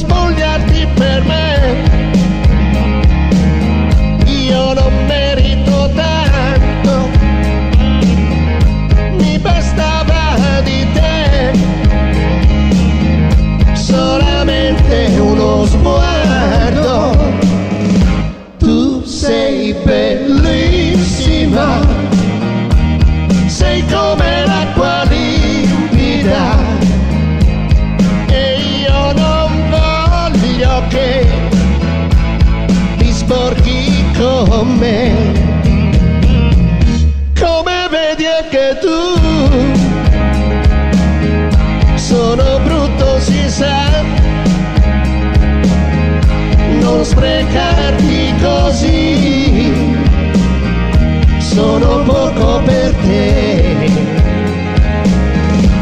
spogliarti per me. Io non merito tanto, mi bastava di te, solamente uno sguardo. come come vedi anche tu sono brutto si sa. Non sprecarti così. Sono poco per te.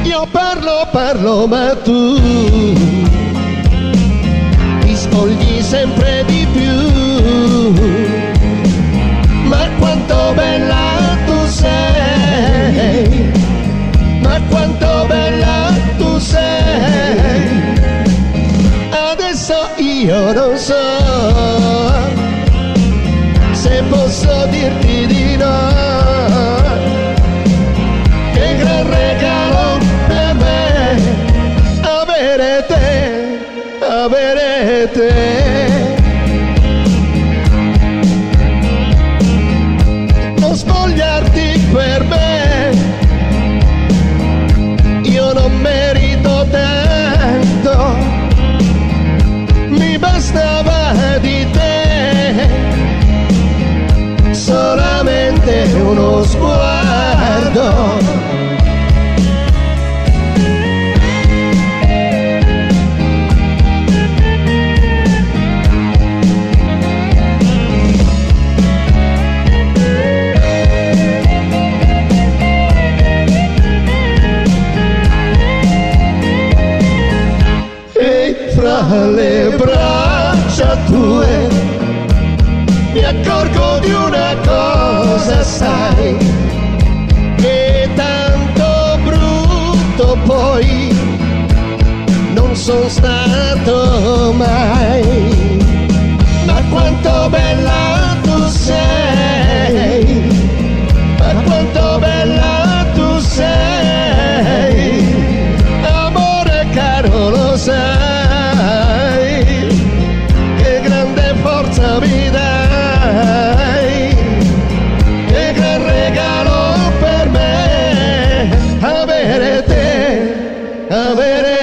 Io parlo parlo ma tu ti spogli sempre di io non so se posso dirti di no. Che gran regalo per me avere te, avere te. Non spogliarti per me, io non merito uno sguardo. le braccia tue mi accorgo di una cosa sai? Che tanto brutto poi non sono stato mai. Ma quanto bella tu sei ma quanto bella tu sei. Amore caro lo sai. Kabere